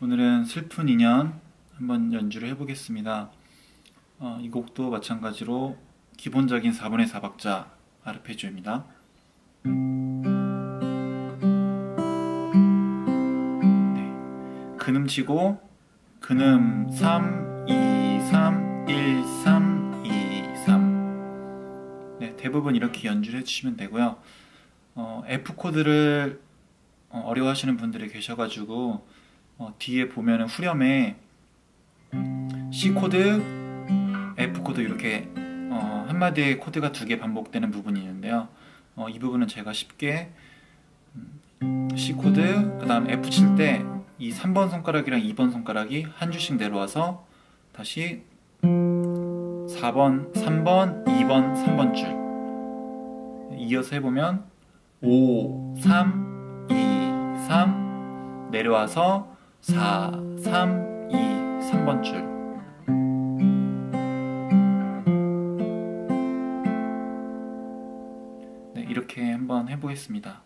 오늘은 슬픈 인연 한번 연주를 해보겠습니다. 어, 이 곡도 마찬가지로 기본적인 4분의 4박자 아르페지오입니다. 네. 근음 치고 근음 3, 2, 3, 1, 3, 2, 3 네, 대부분 이렇게 연주를 해주시면 되고요. 어, F 코드를 어, 어려워하시는 분들이 계셔가지고 어, 뒤에 보면은 후렴에 C 코드, F 코드 이렇게 어, 한 마디에 코드가 두 개 반복되는 부분이 있는데요. 어, 이 부분은 제가 쉽게 음, C 코드, 그 다음 F 칠 때 이 3번 손가락이랑 2번 손가락이 한 줄씩 내려와서 다시 4번, 3번, 2번, 3번 줄 이어서 해보면 5, 3, 2, 3 내려와서 4, 3, 2, 3번 줄 네, 이렇게 한번 해보겠습니다.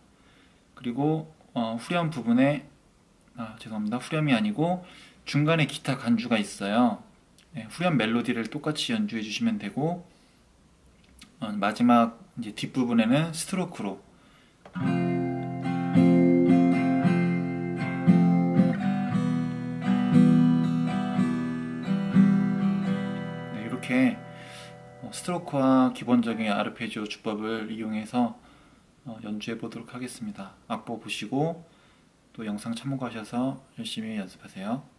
그리고 어, 후렴 부분에 아, 죄송합니다. 후렴이 아니고 중간에 기타 간주가 있어요. 네, 후렴 멜로디를 똑같이 연주해 주시면 되고 어, 마지막 이제 뒷부분에는 스트로크로 스트로크와 기본적인 아르페지오 주법을 이용해서 어, 연주해 보도록 하겠습니다. 악보 보시고 또 영상 참고하셔서 열심히 연습하세요.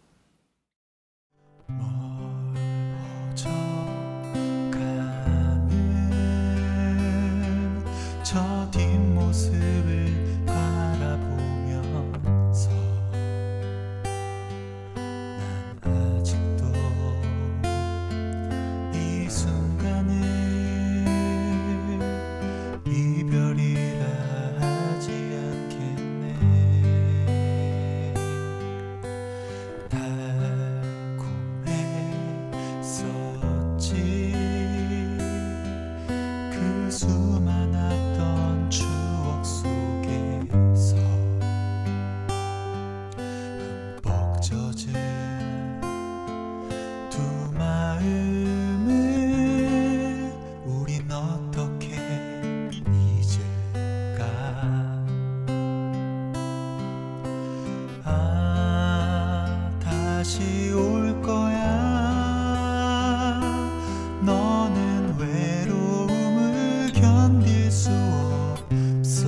다시 올 거야. 너는 외로움을 견딜 수 없어.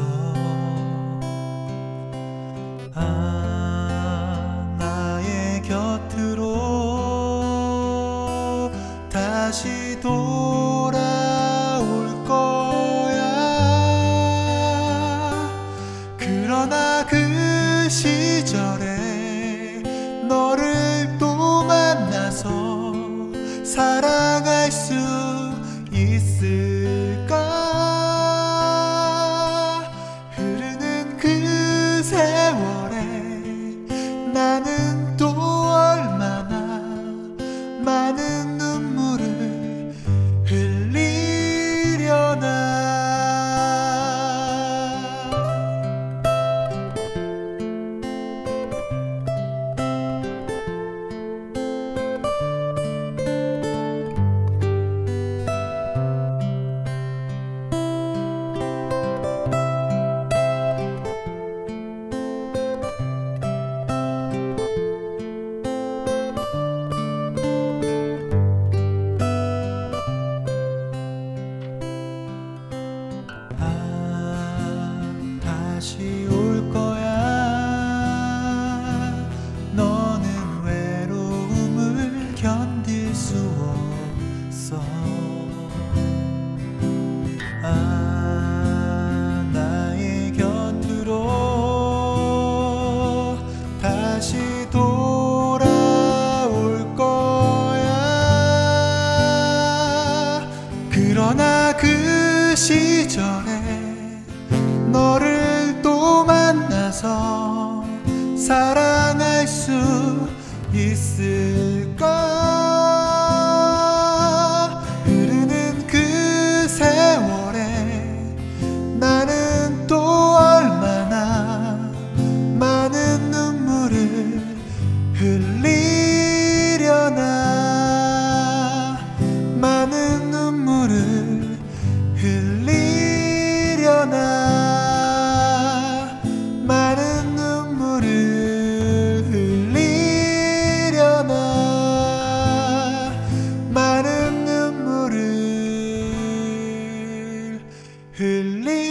아 나의 곁으로 다시 사랑할 수 있을 흘리려나 많은 눈물을 흘리려나 많은 눈물을 흘리려나 많은 눈물을 흘리려나